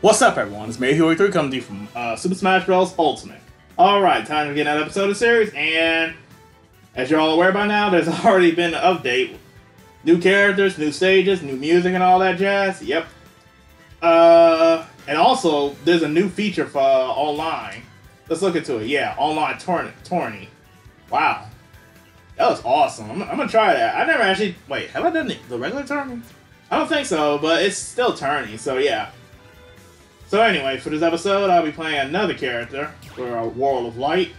What's up, everyone? It's Maveo83 coming to you from uh, Super Smash Bros. Ultimate. Alright, time to get another episode of the series, and as you're all aware by now, there's already been an update. New characters, new stages, new music, and all that jazz. Yep. Uh, and also, there's a new feature for uh, online. Let's look into it. Yeah, online tourney. tourney. Wow. That was awesome. I'm, I'm, gonna try that. I never actually. Wait, have I done the, the regular tourney? I don't think so, but it's still tourney, so yeah. So anyway, for this episode, I'll be playing another character for a World of Light.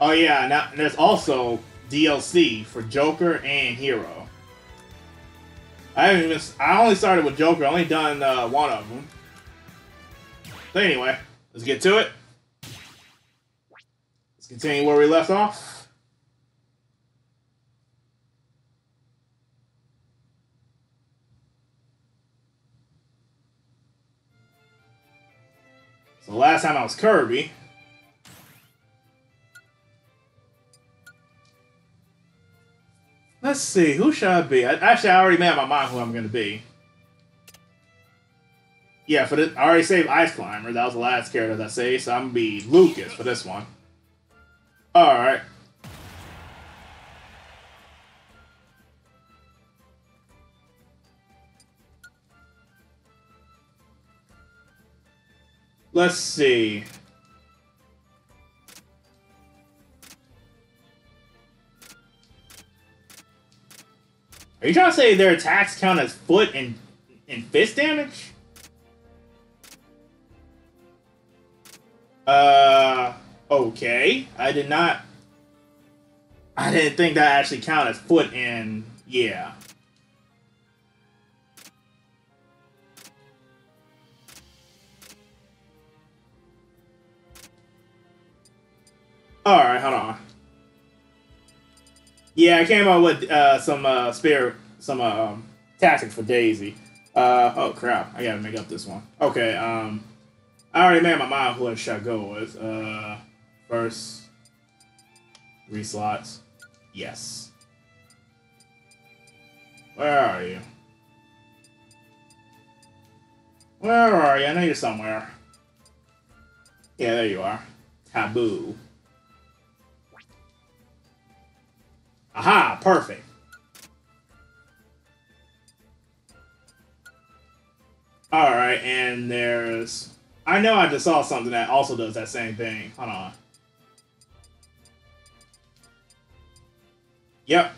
Oh yeah, now there's also DLC for Joker and Hero. I haven't even. I only started with Joker. I only done uh, one of them. So anyway, let's get to it. Let's continue where we left off. So last time I was Kirby. Let's see, who should I be? I, actually, I already made up my mind who I'm going to be. Yeah, for this, I already saved Ice Climber. That was the last character that I saved, so I'm going to be Lucas for this one. Alright. Let's see. Are you trying to say their attacks count as foot and, and fist damage? Uh, okay. I did not... I didn't think that actually counted as foot and... Yeah. Alright, hold on. Yeah, I came up with uh, some uh, spare, some um, tactics for Daisy. Uh, oh crap, I gotta make up this one. Okay, um, I already made my mind who I should go with. Uh, first, three slots. Yes. Where are you? Where are you? I know you're somewhere. Yeah, there you are. Tabuu. Aha, perfect. Alright, and there's... I know I just saw something that also does that same thing. Hold on. Yep,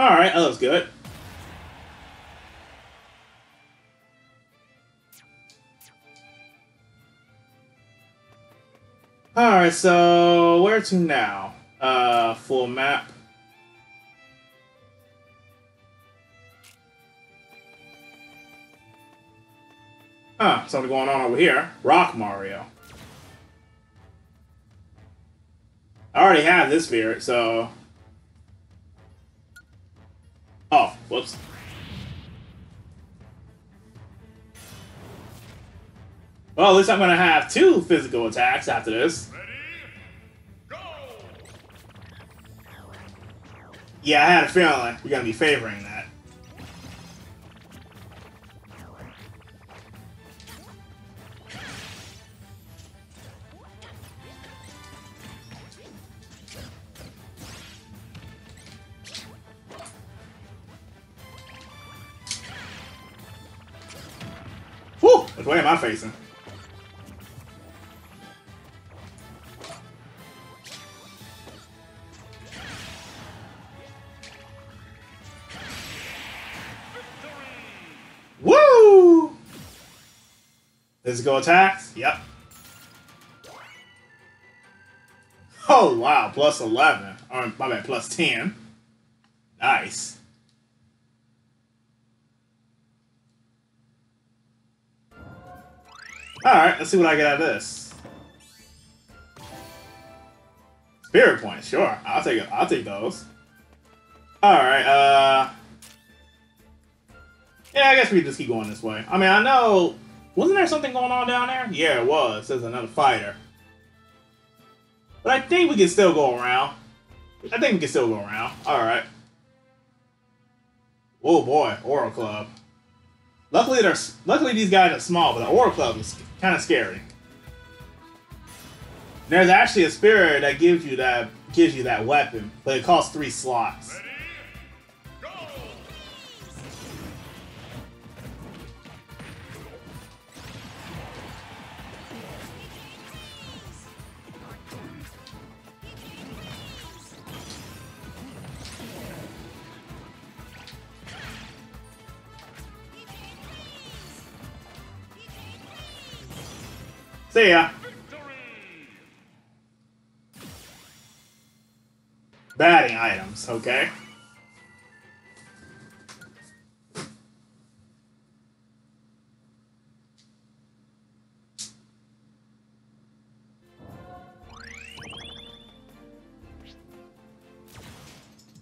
Alright, that looks good. Alright, so where to now? Uh, full map. Huh, something going on over here. Rock Mario. I already have this spirit, so Well, at least I'm to have two physical attacks after this. Yeah, I had a feeling going to be favoring that. Which way am I facing? Physical attacks? Yep. Oh, wow. Plus 11. Or, my bad, plus 10. Nice. Alright, let's see what I get out of this. Spirit points, sure. I'll take it. I'll take those. All right. Uh. Yeah, I guess we just keep going this way. I mean, I know. Wasn't there something going on down there? Yeah, it was. There's another fighter. But I think we can still go around. I think we can still go around. Alright. Oh boy, Ore Club. Luckily, they're luckily these guys are small, but the Ore Club is kind of scary. There's actually a spirit that gives you that gives you that weapon, but it costs three slots. See ya. Batting items, okay.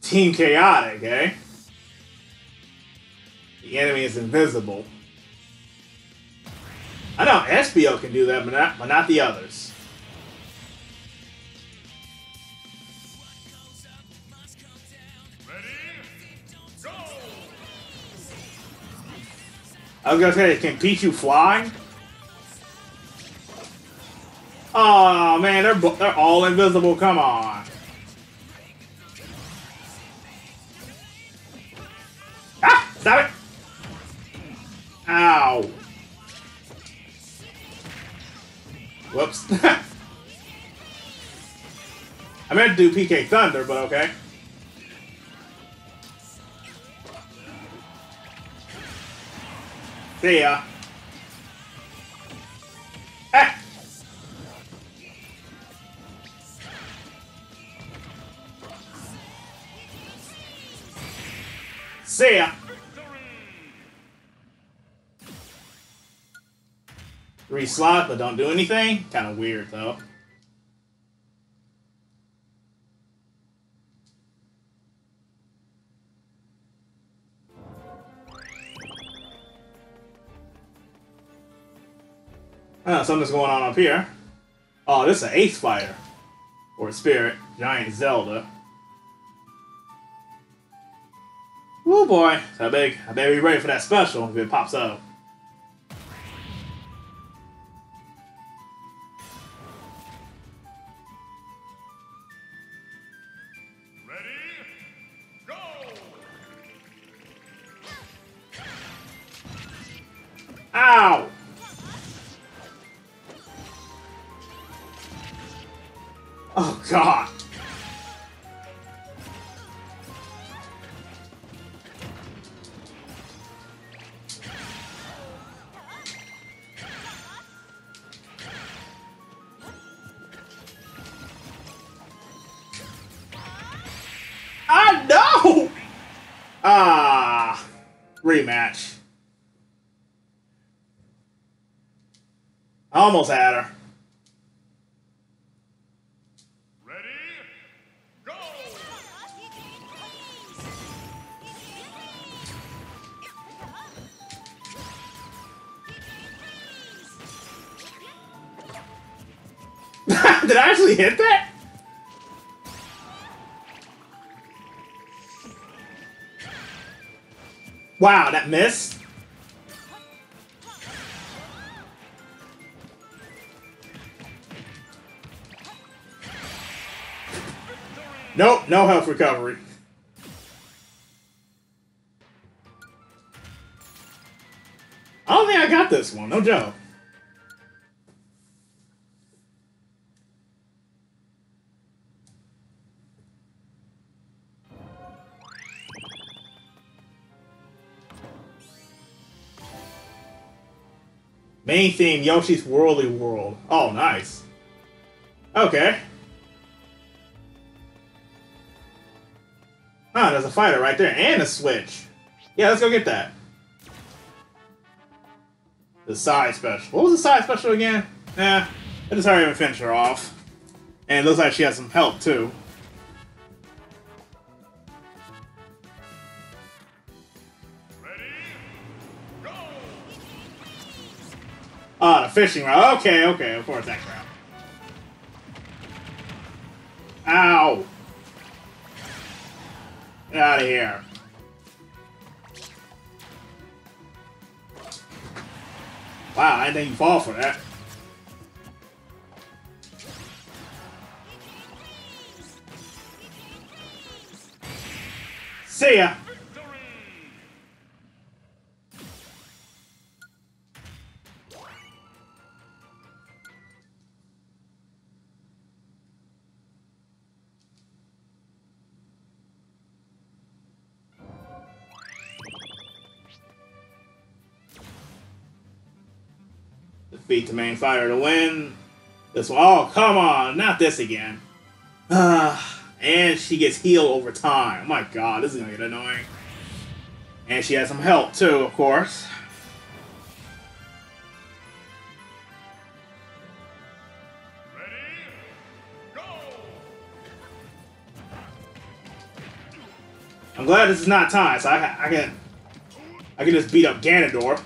Team Chaotix, eh? The enemy is invisible. I know Espio can do that, but not, but not the others. I was gonna say, can Pichu fly? Oh man, they're they're all invisible. Come on. Ah! Stop it! Ow! Whoops. I meant to do PK Thunder, but okay. See ya. Ah! See ya. Three slot, but don't do anything? Kind of weird, though. Oh, something's going on up here. Oh, this is an Ace Fighter. Or Spirit. Giant Zelda. Oh boy. I better, I better be ready for that special if it pops up. Almost had her. Ready? Go! Did I actually hit that? Wow, that missed? Nope, no health recovery. I don't think I got this one, no joke. Main theme, Yoshi's Woolly World. Oh, nice. Okay. Ah, there's a fighter right there, and a switch. Yeah, let's go get that. The side special. What was the side special again? Nah, I just hurry and finish her off. And it looks like she has some help too. Ah, the fishing rod. Okay, okay, of course that crap. Ow! Get out of here. Wow, I didn't you fall for that. See ya! Defeat the main fighter to win. This one. Oh, come on. Not this again. Ah, and she gets healed over time. My god, this is gonna get annoying. And she has some help too, of course. I'm glad this is not time, so I, I can I can just beat up Ganondorf.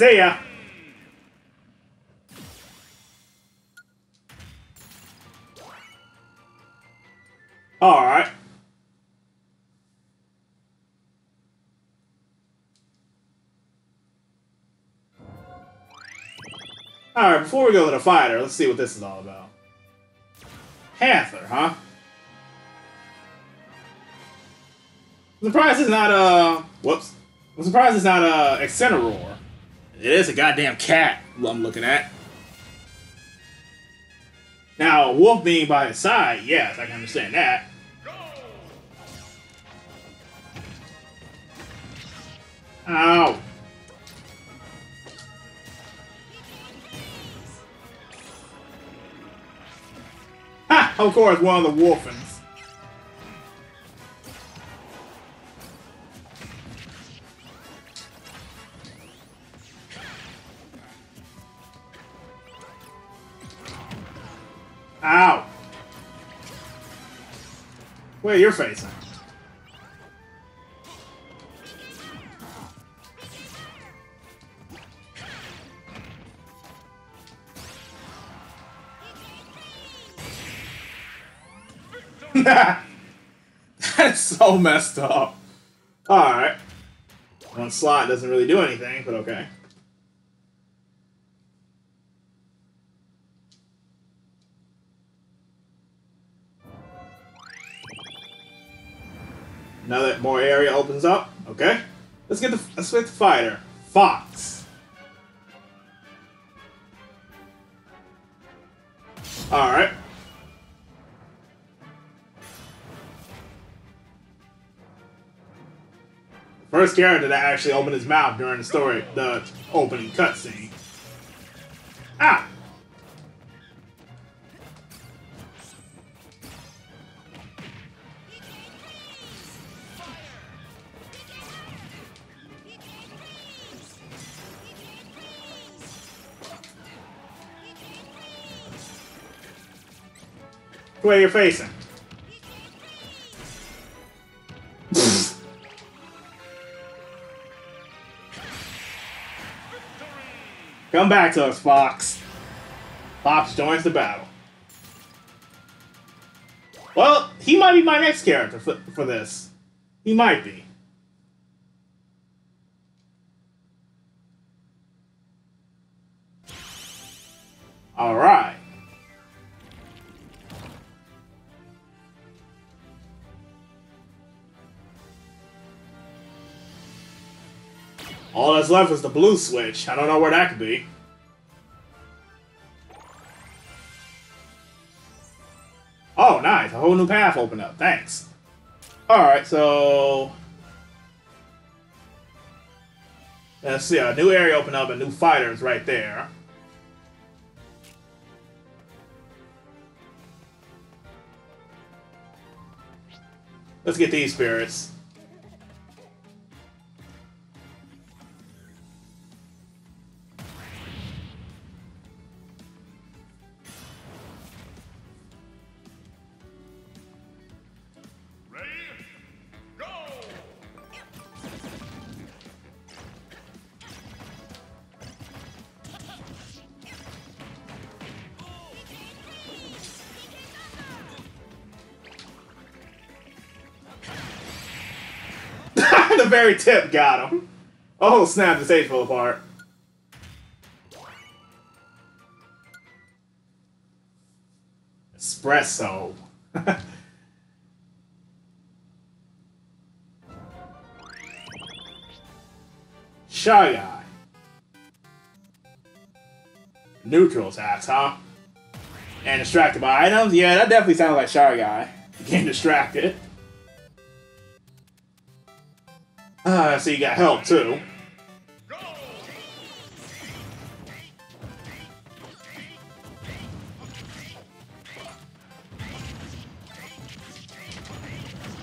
See ya. Alright. Alright, before we go to the fighter, let's see what this is all about. Panther, huh? I'm surprised it's not uh whoops. I'm surprised it's not uh Excenteror. It is a goddamn cat what I'm looking at. Now, wolf being by his side, yes, I can understand that. Ow. Ha! Of course, one of the Wolfens. Where you're facing? That's so messed up. Alright. One slot doesn't really do anything, but okay. Now that more area opens up, okay. Let's get the let's get the fighter. Fox. Alright. First character that actually opened his mouth during the story, the opening cutscene. Ah! Where you're facing. Come back to us, Fox. Fox joins the battle. Well, he might be my next character for, for this. He might be. Left is the blue switch. I don't know where that could be. Oh, nice. A whole new path opened up. Thanks. Alright, so... Let's see, a new area opened up and new fighters right there. Let's get these spirits. Tip got him. Oh snap, the stage fell apart. Espresso. Shy Guy. Neutral attacks, huh? And distracted by items? Yeah, that definitely sounds like Shy Guy. Getting distracted. Ah, so you got help too.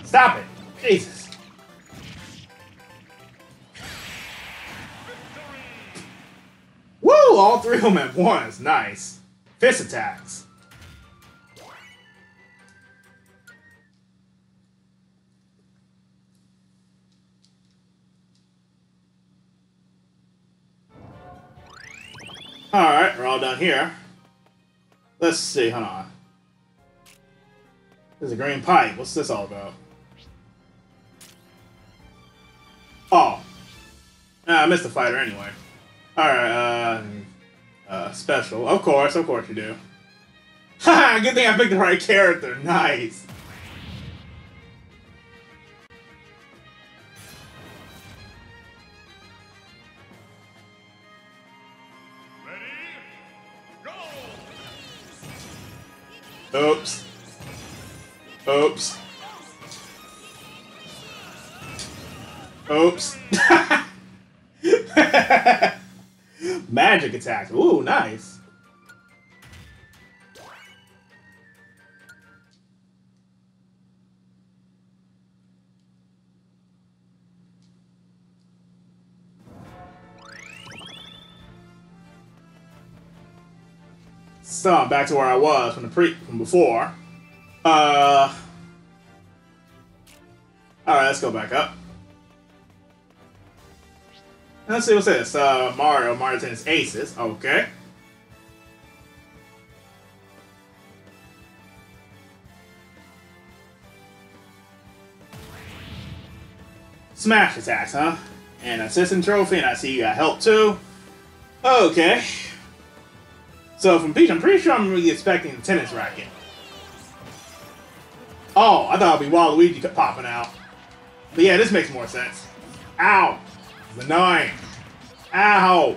Stop it! Jesus. Woo! All three of them at once. Nice. Fist attacks. Alright, we're all done here. Let's see, hold on. There's a green pipe. What's this all about? Oh. Ah, I missed the fighter anyway. Alright, uh, uh, special. Of course, of course you do. Haha, good thing I picked the right character. Nice. Oops. Magic attack. Ooh, nice. So I'm back to where I was from the pre from before. Uh. All right, let's go back up. Let's see what's this. Uh, Mario Martin's Aces. Okay. Smash attacks, huh? And assistant trophy, and I see you got help too. Okay. So from Peach, I'm pretty sure I'm really expecting a tennis racket. Oh, I thought it'd be Waluigi popping out. But yeah, this makes more sense. Ow! It's annoying. Ow!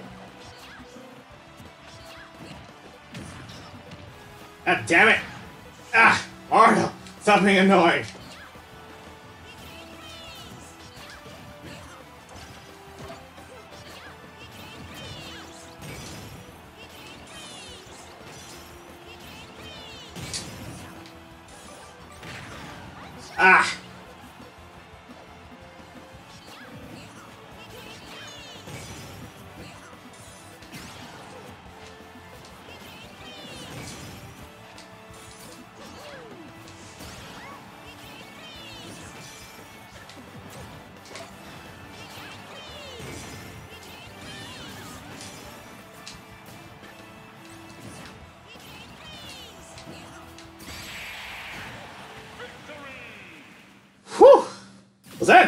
God damn it! Ah! Mario! Something annoying! Ah!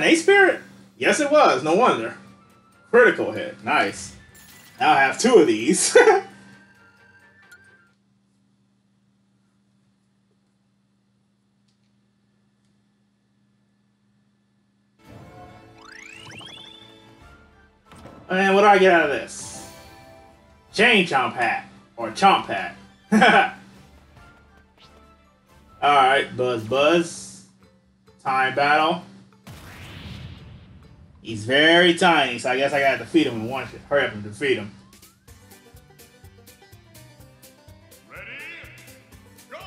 An A spirit? Yes, it was. No wonder. Critical hit. Nice. Now I have two of these. and what do I get out of this? Chain Chomp Hat. Or Chomp Hat. Alright, Buzz Buzz. Time battle. He's very tiny, so I guess I gotta defeat him in one shot. Hurry up and defeat him. Ready? Go!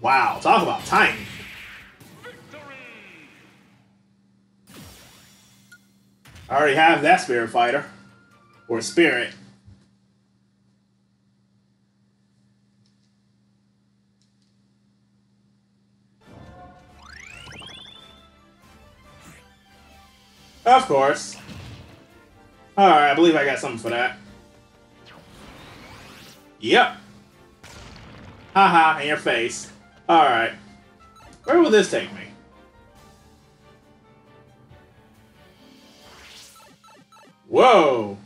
Wow, talk about tiny. Victory! I already have that Spirit Fighter. Or Spirit. Of course. Alright, I believe I got something for that. Yep. Haha, in your face. Alright. Where will this take me? Whoa!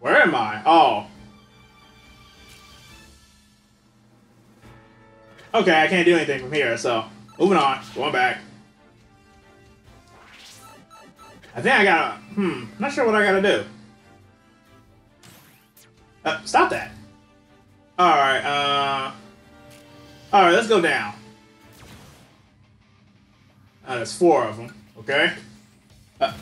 Where am I? Oh. Okay, I can't do anything from here, so moving on. Going back. I think I gotta. Hmm. Not sure what I gotta do. Uh, stop that. Alright, uh. Alright, let's go down. Uh, there's four of them, okay? Uh,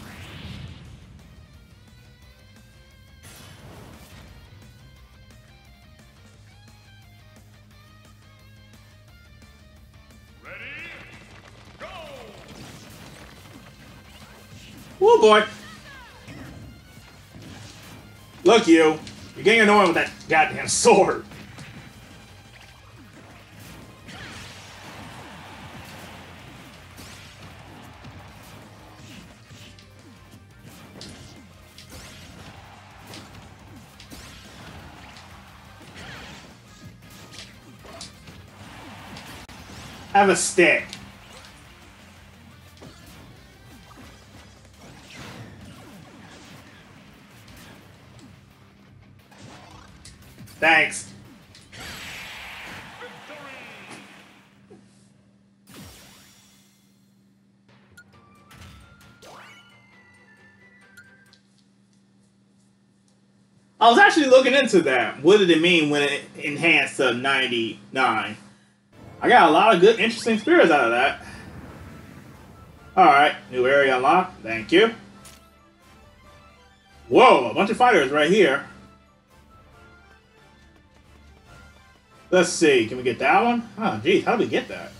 boy! Look, you! You're getting annoying with that goddamn sword! Have a stick. I was actually looking into that. What did it mean when it enhanced to 99? I got a lot of good, interesting spirits out of that. Alright, new area unlocked. Thank you. Whoa, a bunch of fighters right here. Let's see, can we get that one? Oh, geez, how do we get that?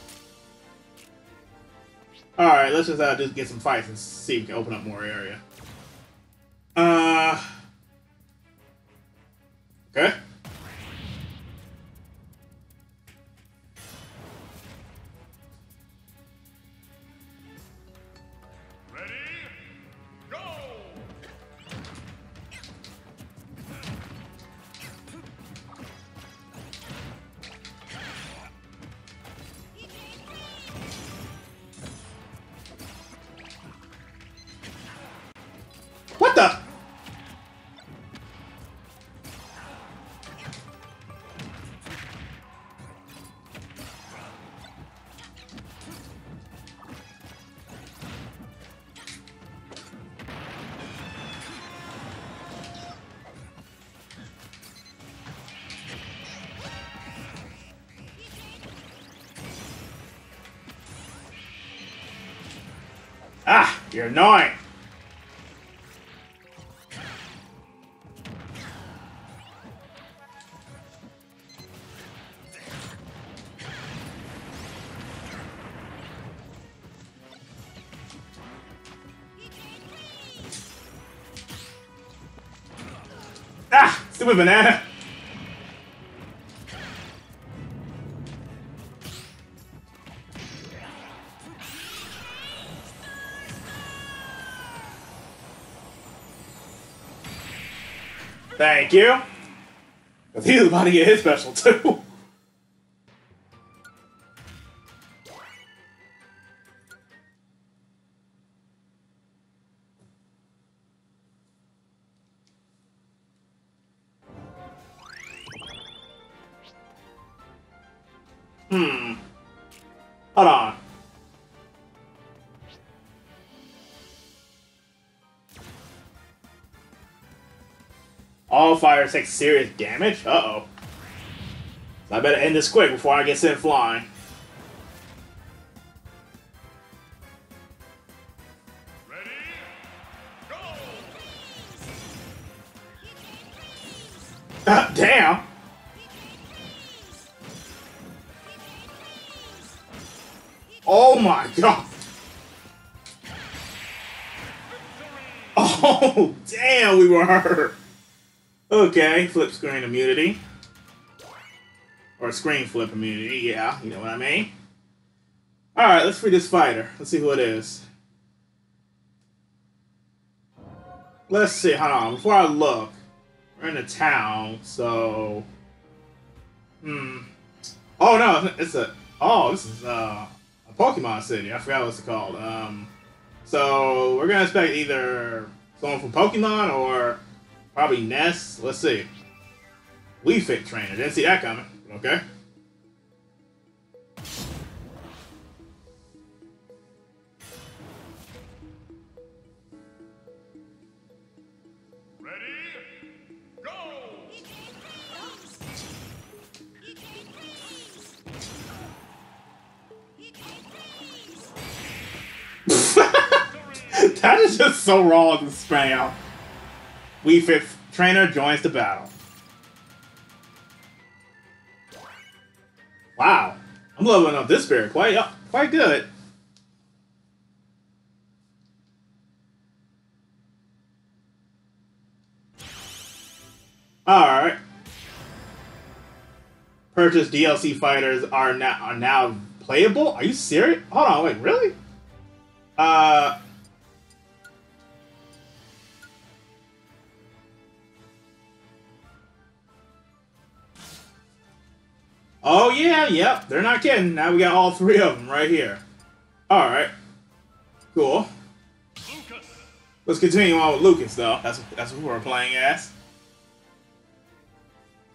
Alright, let's just, uh, just get some fights and see if we can open up more area. Uh... Okay. You're annoying. Ah, stupid banana. Thank you. Cause he's about to get his special too. All fighters take serious damage? Uh-oh. So I better end this quick before I get sent flying. Okay, flip screen immunity. Or screen flip immunity, yeah, you know what I mean. Alright, let's free this fighter. Let's see who it is. Let's see, hold on, before I look. We're in a town, so... Hmm. Oh no, it's a... Oh, this is uh, a Pokemon City. I forgot what it's called. Um, so, we're gonna expect either someone from Pokemon or probably Ness. Let's see. Wii Fit Trainer. Didn't see that coming. Okay. Ready? Go! that is just so wrong to spam. Wii Fit Trainer joins the battle. Wow. I'm leveling up this spirit quite up, quite good. Alright. Purchase DLC fighters are now are now playable? Are you serious? Hold on, wait, really? Uh Oh yeah, yep. They're not kidding. Now we got all three of them right here. All right, cool. Lucas! Let's continue on with Lucas though. That's that's who we're playing as.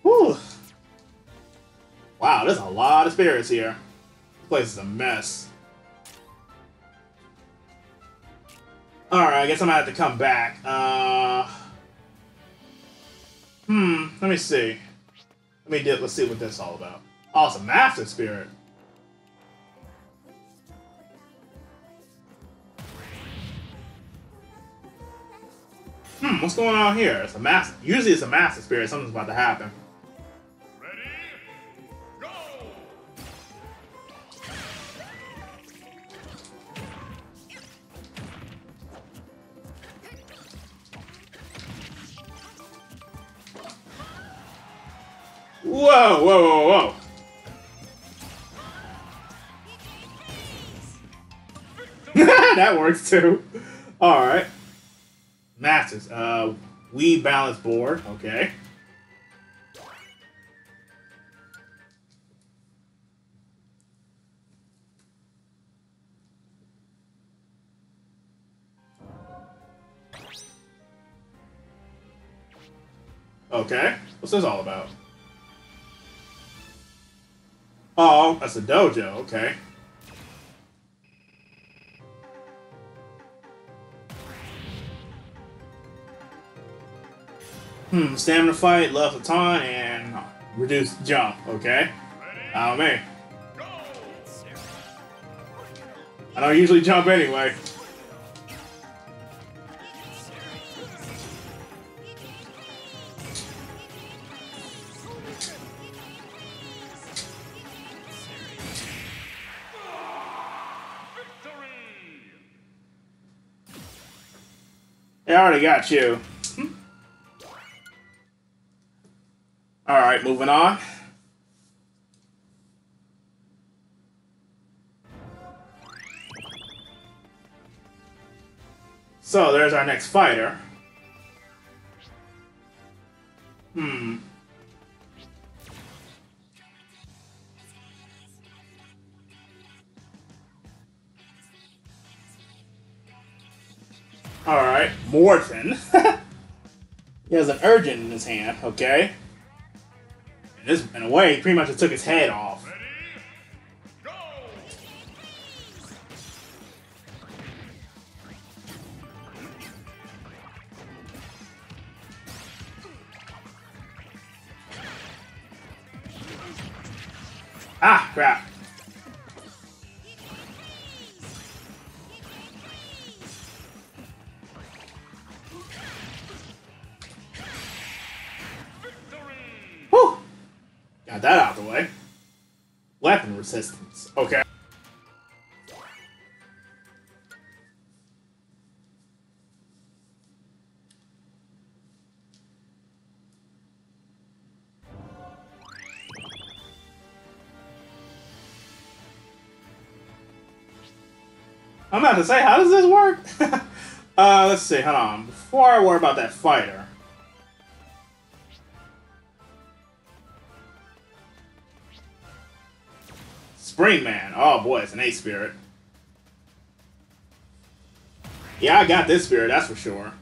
Whew. Wow, there's a lot of spirits here. This place is a mess. Alright, I guess I'm gonna have to come back. Uh, hmm, let me see. Let me do, let's see what this is all about. Oh, it's a master spirit. Hmm, what's going on here? It's a master. Usually it's a master spirit. Something's about to happen. Whoa, whoa, whoa, whoa. that works too. Alright. Masters. Uh, Wii Balance Board. Okay. Okay. What's this all about? Oh, that's a dojo. Okay. Hmm, stamina fight, love a ton, and reduce jump. Okay. Oh. I don't usually jump anyway. I already got you. Alright, moving on. So, there's our next fighter. Hmm. Alright, Morton. he has an urgent in his hand, okay? In, this, in a way, pretty much just took his head off. That out of the way. Weapon resistance. Okay. I'm about to say, how does this work? uh, let's see, hold on. Before I worry about that fighter. Spring Man. Oh boy, it's an A spirit. Yeah, I got this spirit, that's for sure.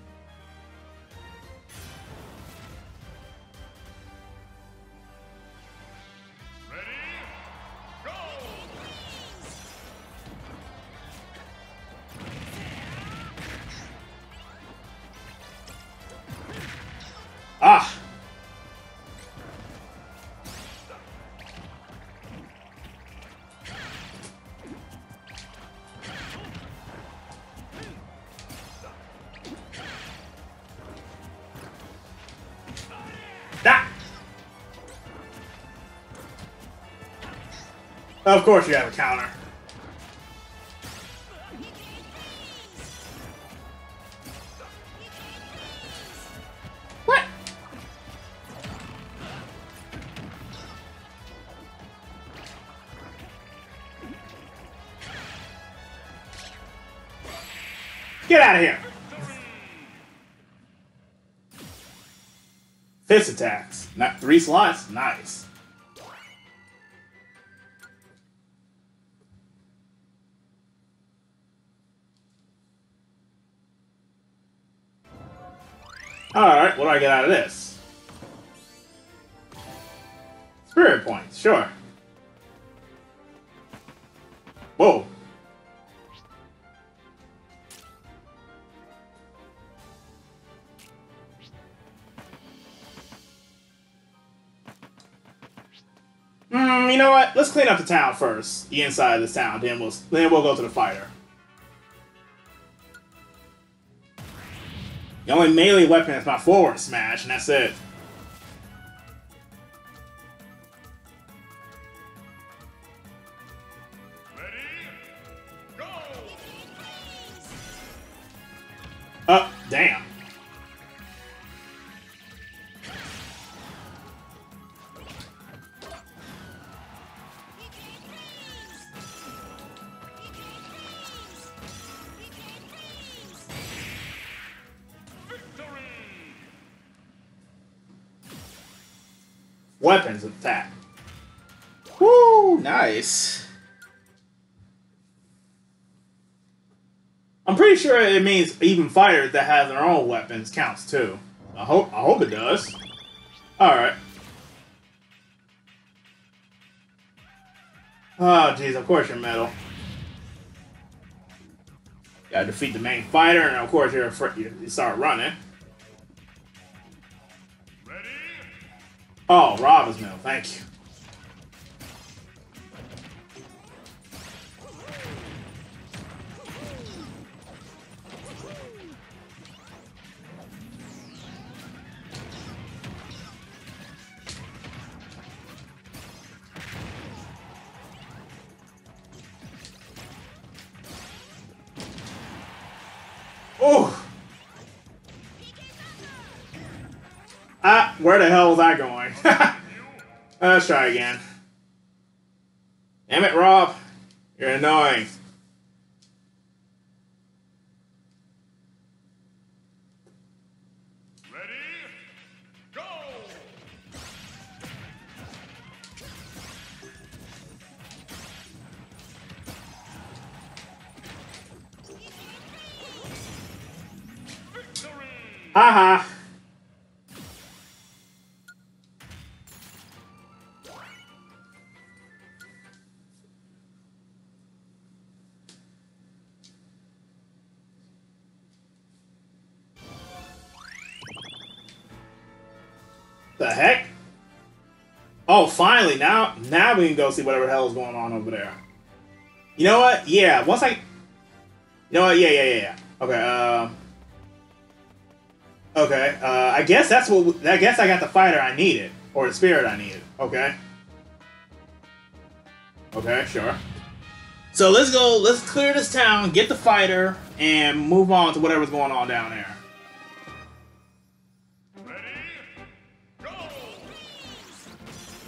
Of course you have a counter. What? Get out of here! Fist attacks. Not three slots. Nice. Alright, what do I get out of this? Spirit points, sure. Whoa. Hmm, you know what? Let's clean up the town first. The inside of this town, then we'll then we'll go to the fighter. The only melee weapon is my forward smash, and that's it. Nice. I'm pretty sure it means even fighters that have their own weapons counts too. I hope I hope it does. Alright. Oh ah, jeez, of course you're metal. Gotta defeat the main fighter, and of course you're afraid you start running. Ready? Oh, Robin's metal, thank you. Where the hell was I going? Let's try again. Damn it, Rob. You're annoying. Now, we can go see whatever hell is going on over there. You know what? Yeah. Once I, you know what? Yeah, yeah, yeah, yeah. Okay. Um. okay. Uh, I guess that's what. I guess I got the fighter I needed, or the spirit I needed. Okay. Okay. Sure. So let's go. Let's clear this town, get the fighter, and move on to whatever's going on down there.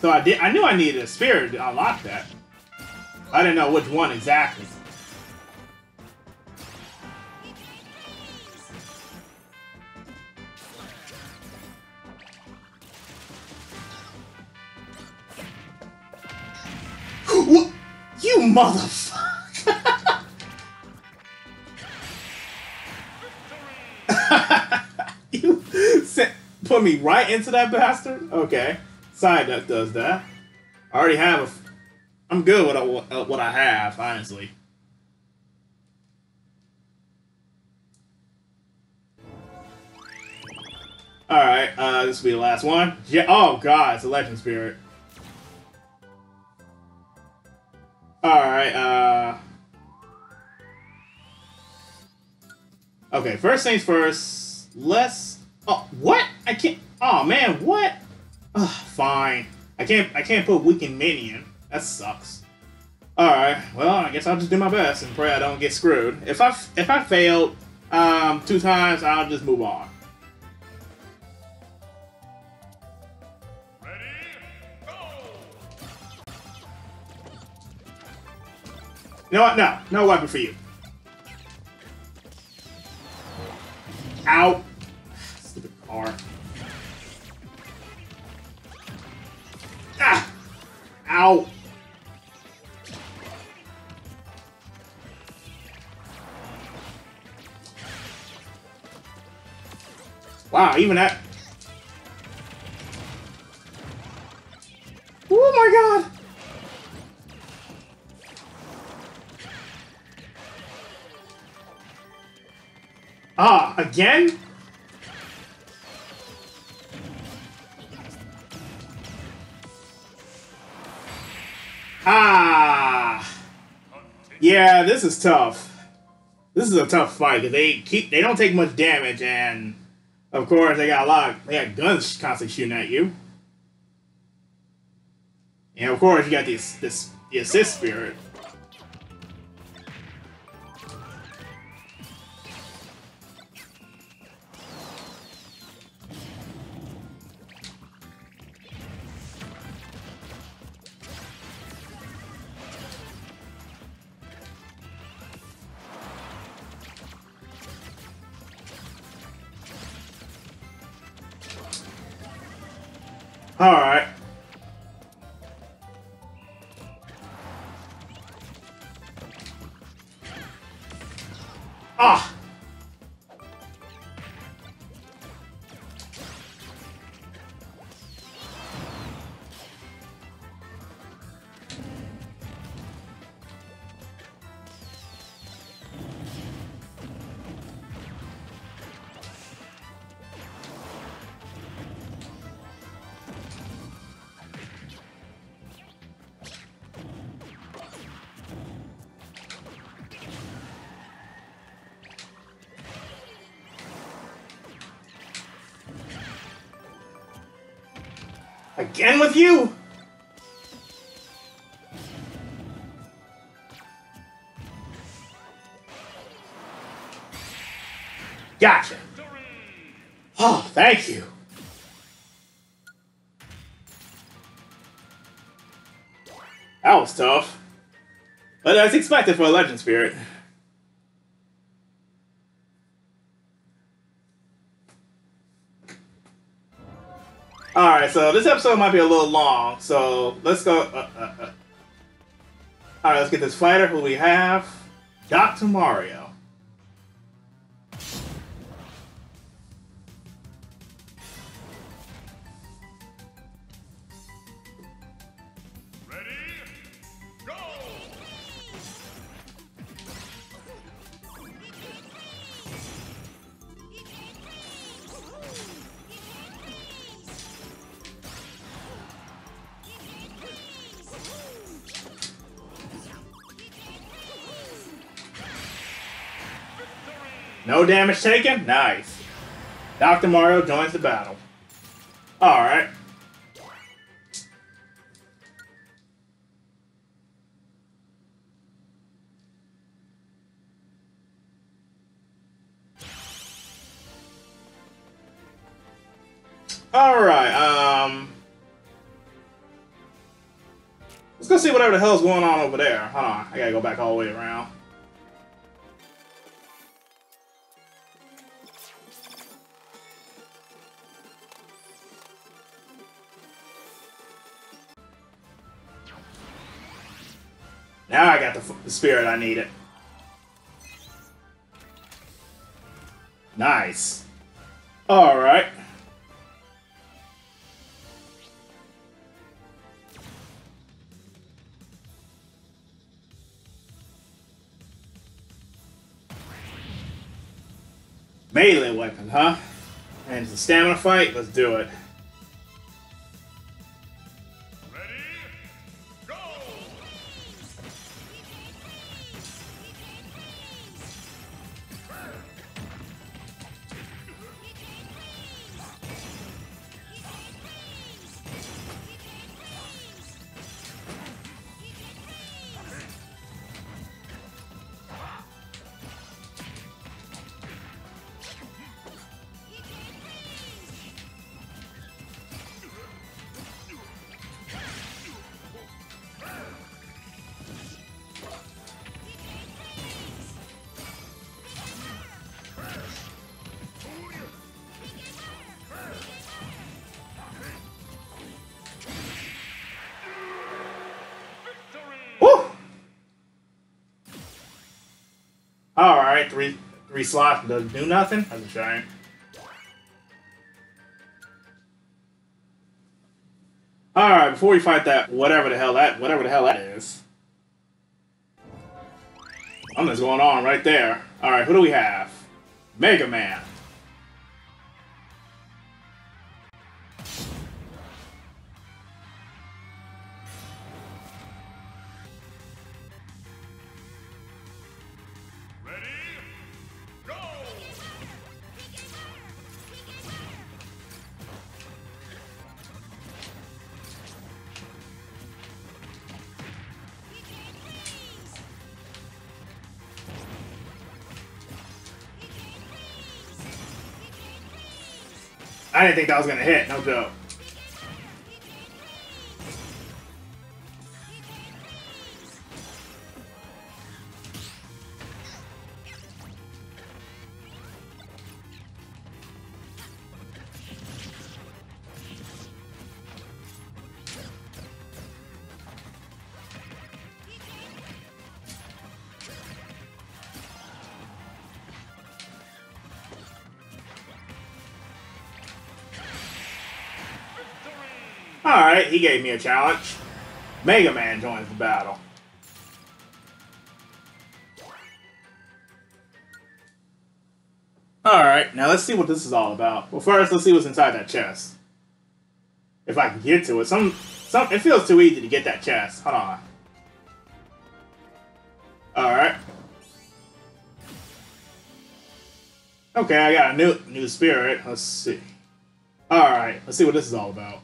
So I did. I knew I needed a spirit to unlock that. I didn't know which one exactly. You motherfucker! you put me right into that bastard? Okay. Side that does that. I already have a. I'm good with what I, what I have, honestly. Alright, uh, this will be the last one. Yeah, oh god, it's a legend spirit. Alright, uh. Okay, first things first. Let's. Oh, what? I can't. Oh man, what? Ugh, fine. I can't. I can't put weakened minion. That sucks. All right. Well, I guess I'll just do my best and pray I don't get screwed. If I if I failed um, two times, I'll just move on. Ready? No, no weapon for you. Ow. Stupid car. Ow. Wow, even that. Oh my god. Ah, again? Ah. Yeah, this is tough. This is a tough fight they keep they don't take much damage and of course they got a lot of, they got guns constantly shooting at you. And of course you got this this the assist spirit. Again with you? Gotcha. Oh, thank you. That was tough. But as expected for a Legend Spirit. Alright, so this episode might be a little long, so let's go. Uh, uh, uh. Alright, let's get this fighter who we have. Dr. Mario. Damage taken? Nice. Dr. Mario joins the battle. Alright. Alright, um... Let's go see whatever the hell's going on over there. Hold on, I gotta go back all the way around. The, spirit I needed. Nice. Alright. Melee weapon, huh? And it's a stamina fight? Let's do it. Three slots doesn't do nothing. That's a shame. Alright, before we fight that whatever the hell that whatever the hell that is. Something's going on right there. Alright, who do we have? Mega Man. I didn't think that was gonna hit, no joke. He gave me a challenge. Mega Man joins the battle. Alright, now let's see what this is all about. Well, first, let's see what's inside that chest. If I can get to it. Some, some, it feels too easy to get that chest. Hold on. Alright. Okay, I got a new, new spirit. Let's see. Alright, let's see what this is all about.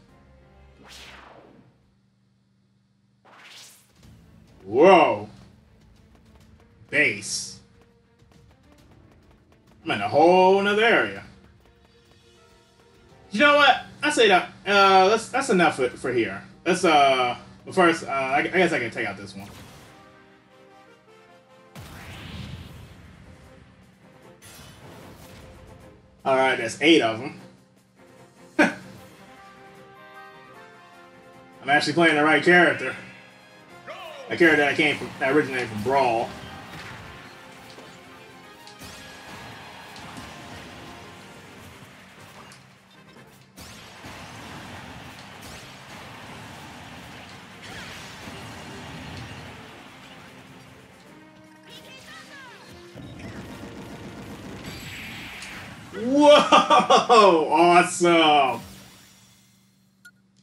Whoa. Base. I'm in a whole nother area. You know what? I say that. Uh, that's that's enough for, for here. Let's uh. but First, uh, I, I guess I can take out this one. All right, that's eight of them. I'm actually playing the right character. A character that I came from that originated from Brawl. Whoa! Awesome.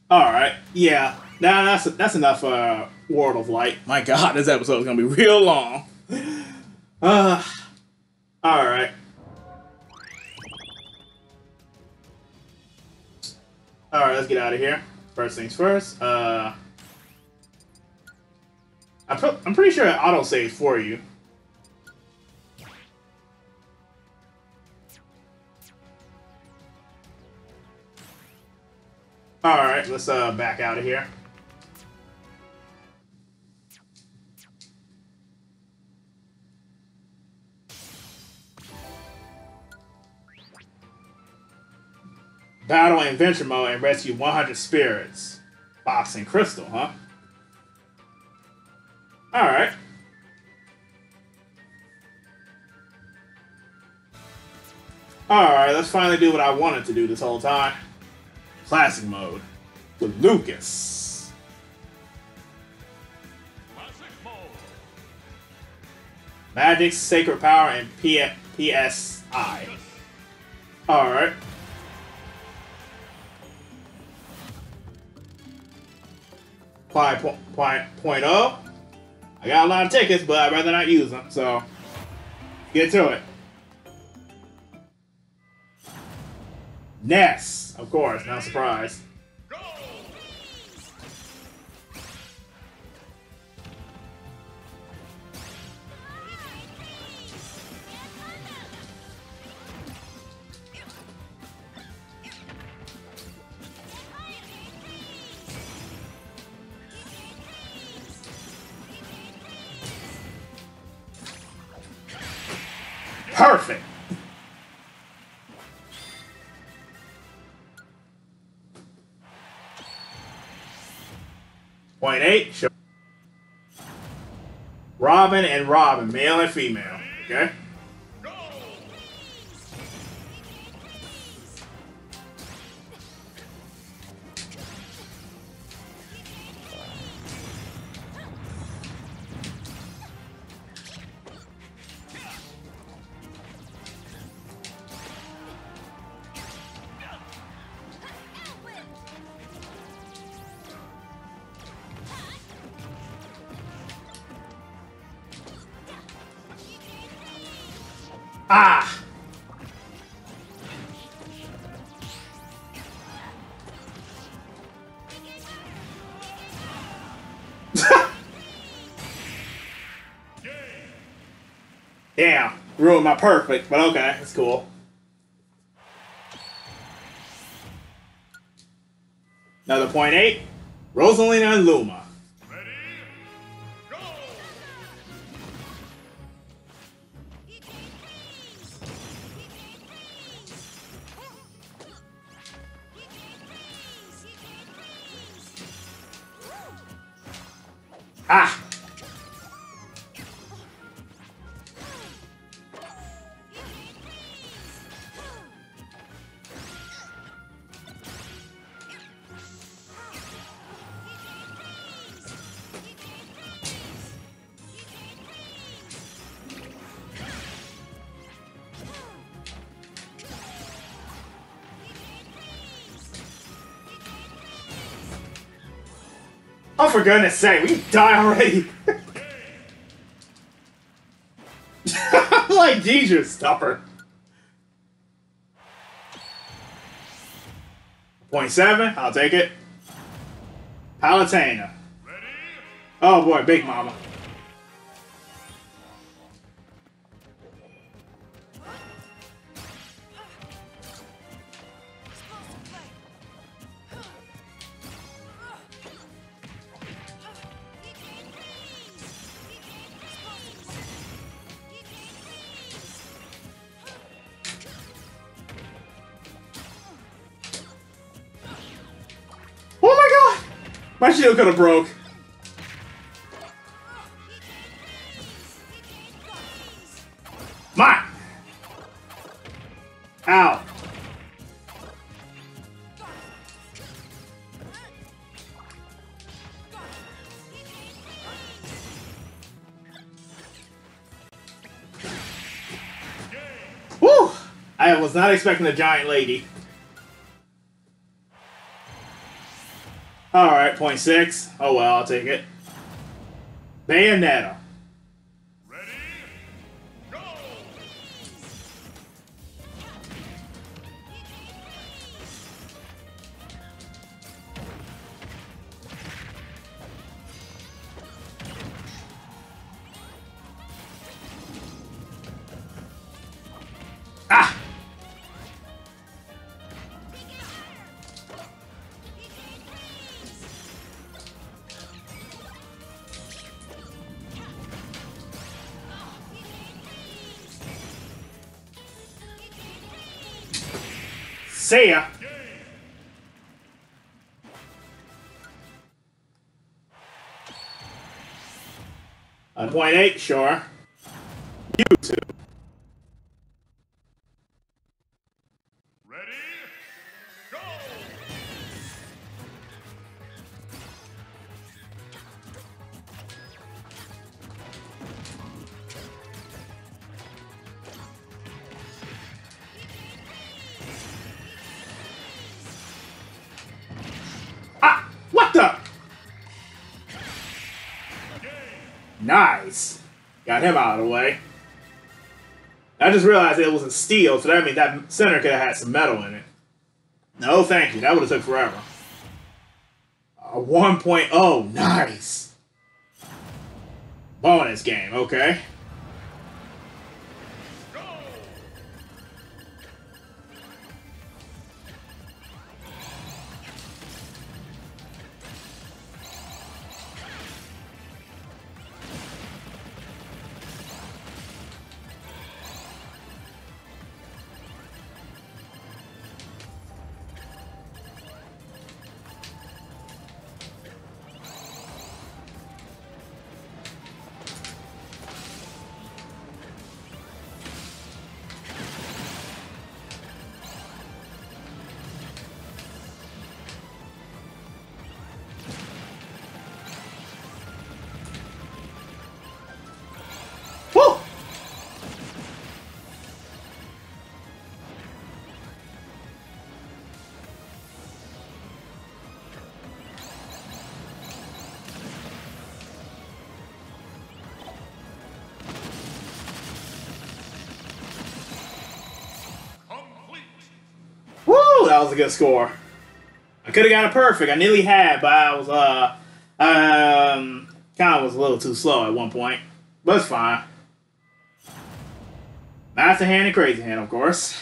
All right. Yeah. Now that's that's enough. Uh, World of Light. My God, this episode is gonna be real long. Uh, all right. All right, let's get out of here. First things first. Uh, I'm, pre I'm pretty sure it auto saves for you. All right, let's uh back out of here. Battle in adventure mode and rescue 100 spirits. Boxing crystal, huh? Alright. Alright, let's finally do what I wanted to do this whole time. Classic mode. With Lucas. Classic mode. Magic, Sacred Power, and P- PSI. Alright. Point, point, point, point oh. I got a lot of tickets, but I'd rather not use them, so get to it. Ness, of course, not surprised. Robin and Robin, male and female. Okay. Ruined my perfect, but okay, it's cool. Another point eight. Rosalina and Luma. Ready? Go! Ah! For goodness sake, we die already! Like, Jesus, stopper. Point seven, I'll take it. Palutena. Oh boy, Big Mama. My shield could have broke. My! Ow. Woo! I was not expecting a giant lady. Alright, point six. Oh well, I'll take it. Bayonetta. See ya. Point eight, sure. Got him out of the way. I just realized it was a steel, so that means that center could have had some metal in it. No, thank you. That would have took forever. A 1.0. Nice. Bonus game. Okay. That was a good score. I could have got it perfect. I nearly had, but I was uh um kind of was a little too slow at one point. But it's fine. Master hand and crazy hand, of course.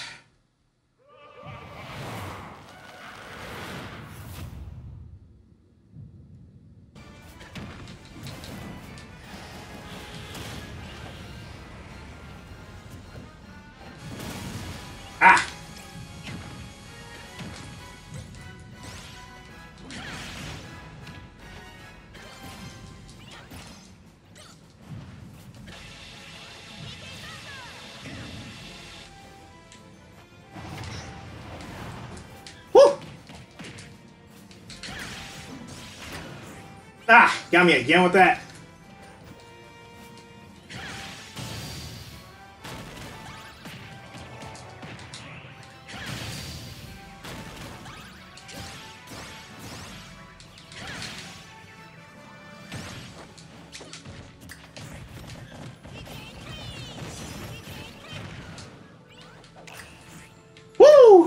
Got me again with that.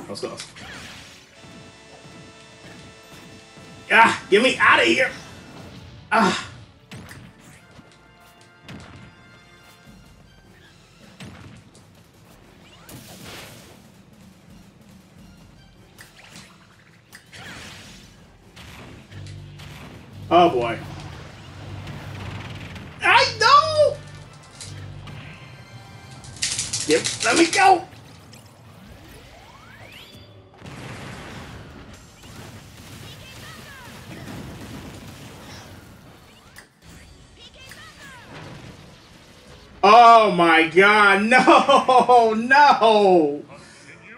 Let's go. Ah, get me out of here! My god, no, no!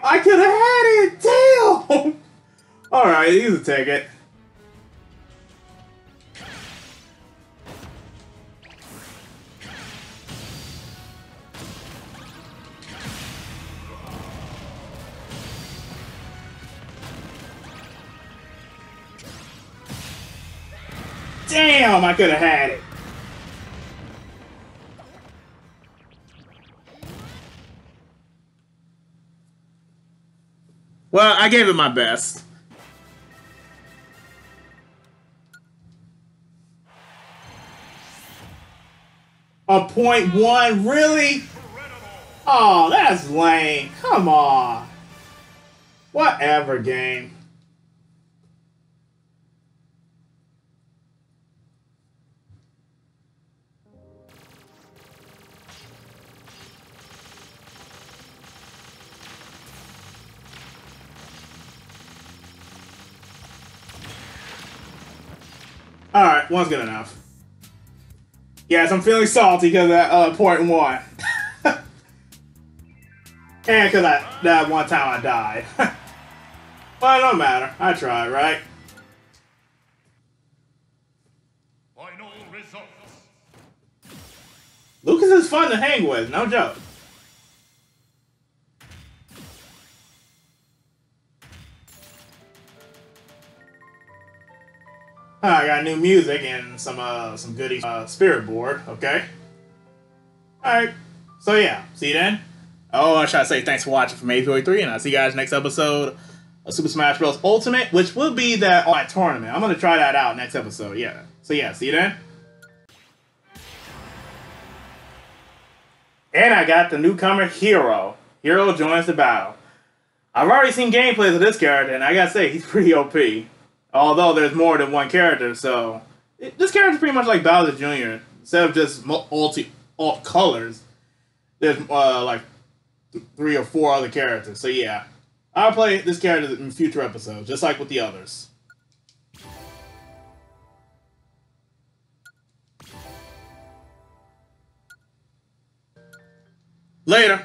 I could have had it, damn! Alright, you can take it. Damn, I could have had Well, I gave it my best. A point one, really? Oh, that's lame. Come on. Whatever, game. Alright, one's good enough. Yes, I'm feeling salty because of that uh, point one. and because that, that one time I died. but it don't matter. I tried, right? Final results. Lucas is fun to hang with, no joke. I got new music and some uh some goodies uh spirit board, okay? Alright. So yeah, see you then. Oh, I should say thanks for watching from A3, and I'll see you guys next episode of Super Smash Bros. Ultimate, which will be that tournament. I'm gonna try that out next episode, yeah. So yeah, see you then. And I got the newcomer Hero. Hero joins the battle. I've already seen gameplays of this character, and I gotta say, he's pretty OP. Although there's more than one character, so it, this character's pretty much like Bowser Jr. Instead of just multi alt colors, there's uh, like th- three or four other characters. So yeah, I'll play this character in future episodes, just like with the others. Later.